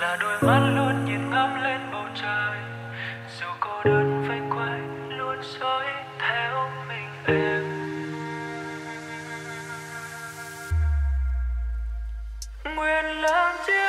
là đôi mắt luôn nhìn ngắm lên bầu trời. Dù cô đơn vây quay luôn dõi theo mình em. Nguyên làm chi